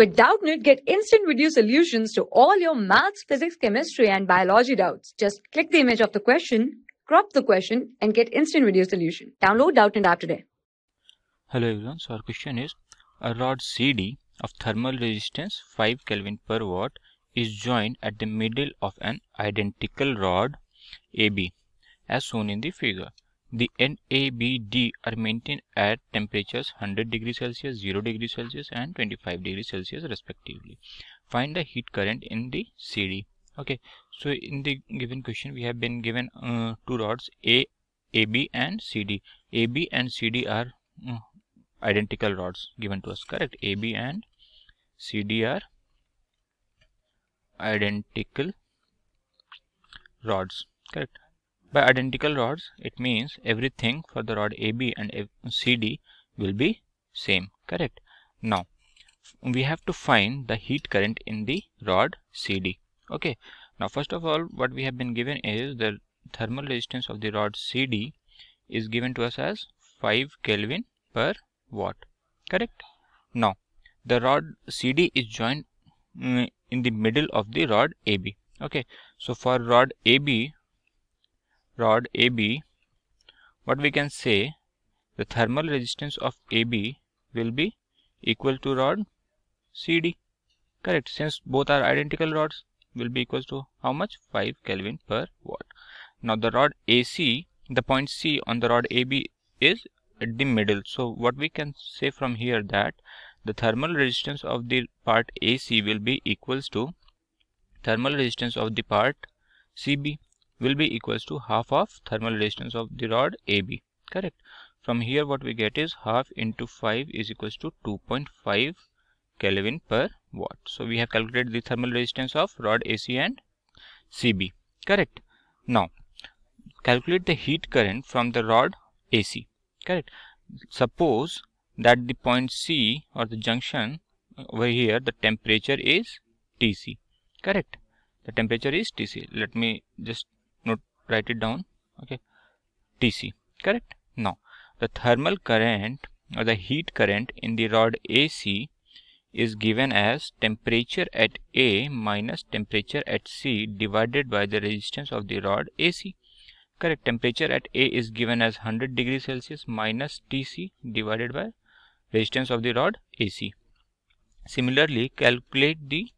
With Doubtnut, get instant video solutions to all your maths, physics, chemistry, and biology doubts. Just click the image of the question, crop the question, and get instant video solution. Download Doubtnut app today. Hello everyone, so our question is a rod CD of thermal resistance 5 Kelvin per watt is joined at the middle of an identical rod AB as shown in the figure. The NABD are maintained at temperatures 100 degrees Celsius, 0 degrees Celsius and 25 degrees Celsius respectively. Find the heat current in the CD. Okay, so in the given question we have been given uh, two rods A, AB and CD. AB and CD are uh, identical rods given to us, correct? AB and CD are identical rods, correct? By identical rods, it means everything for the rod AB and CD will be same, correct? Now, we have to find the heat current in the rod CD. Okay, now first of all, what we have been given is the thermal resistance of the rod CD is given to us as 5 Kelvin per watt, correct? Now, the rod CD is joined mm, in the middle of the rod AB. Okay, so for rod AB, rod AB, what we can say, the thermal resistance of AB will be equal to rod CD. Correct, since both are identical rods, will be equal to how much? 5 Kelvin per watt. Now the rod AC, the point C on the rod AB is at the middle. So what we can say from here that the thermal resistance of the part AC will be equals to thermal resistance of the part CB will be equals to half of thermal resistance of the rod AB. Correct. From here what we get is half into 5 is equals to 2.5 Kelvin per watt. So we have calculated the thermal resistance of rod AC and CB. Correct. Now calculate the heat current from the rod AC. Correct. Suppose that the point C or the junction over here the temperature is Tc. Correct. The temperature is Tc. Let me just write it down okay? Tc correct? Now the thermal current or the heat current in the rod ac is given as temperature at a minus temperature at c divided by the resistance of the rod ac correct. Temperature at a is given as 100 degrees celsius minus tc divided by resistance of the rod ac similarly calculate the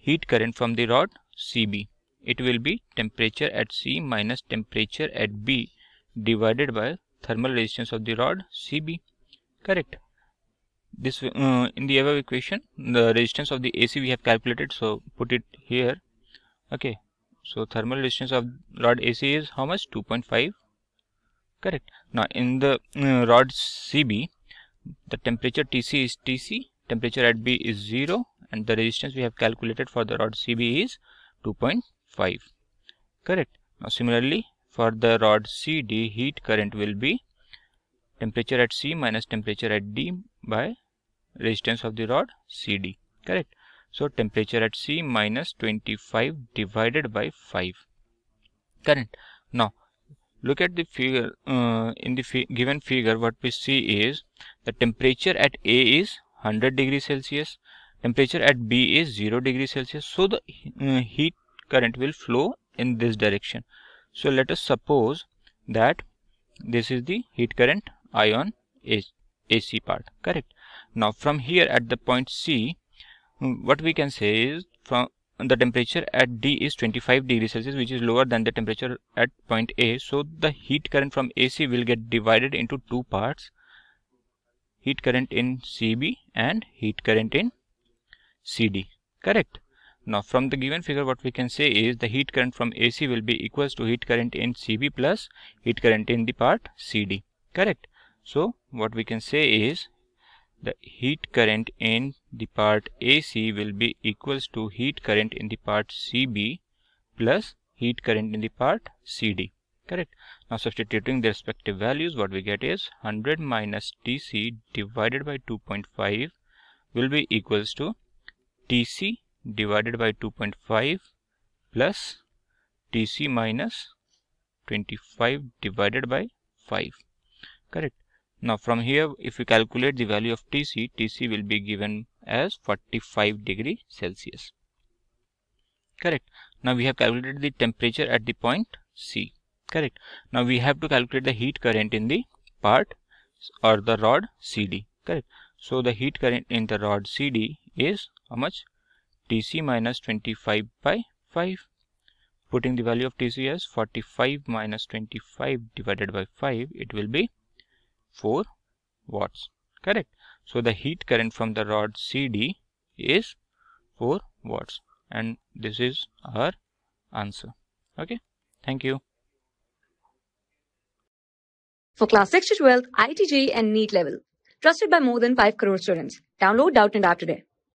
heat current from the rod cb it will be temperature at C minus temperature at B divided by thermal resistance of the rod CB. Correct. This uh, in the above equation, the resistance of the AC we have calculated, so put it here. Okay. So thermal resistance of rod AC is how much? 2.5. Correct. Now in the uh, rod CB, the temperature TC is TC, temperature at B is 0 and the resistance we have calculated for the rod CB is 2.5. 5 correct. Now similarly for the rod CD heat current will be temperature at C minus temperature at D by resistance of the rod CD correct. So temperature at C minus 25 divided by 5 current. Now look at the figure uh, in the fi given figure what we see is the temperature at A is 100 degrees Celsius temperature at B is 0 degrees Celsius. So the uh, heat current will flow in this direction. So let us suppose that this is the heat current ion AC part correct. Now from here at the point C hmm, what we can say is from the temperature at D is 25 degrees Celsius which is lower than the temperature at point A. So the heat current from AC will get divided into two parts heat current in CB and heat current in CD correct now from the given figure what we can say is the heat current from AC will be equals to heat current in CB plus heat current in the part CD. Correct. So what we can say is the heat current in the part AC will be equals to heat current in the part CB plus heat current in the part CD. Correct. Now substituting the respective values what we get is 100 minus TC divided by 2.5 will be equals to TC divided by 2.5 plus Tc minus 25 divided by 5 correct now from here if we calculate the value of Tc Tc will be given as 45 degree Celsius. Correct. Now we have calculated the temperature at the point C. Correct. Now we have to calculate the heat current in the part or the rod CD. Correct. So the heat current in the rod CD is how much? Tc minus 25 by 5. Putting the value of Tc as 45 minus 25 divided by 5, it will be 4 watts. Correct. So the heat current from the rod CD is 4 watts and this is our answer. Okay. Thank you. For class 6 to 12, IIT JEE and NEET level. Trusted by more than 5 crore students. Download Doubtnut App today.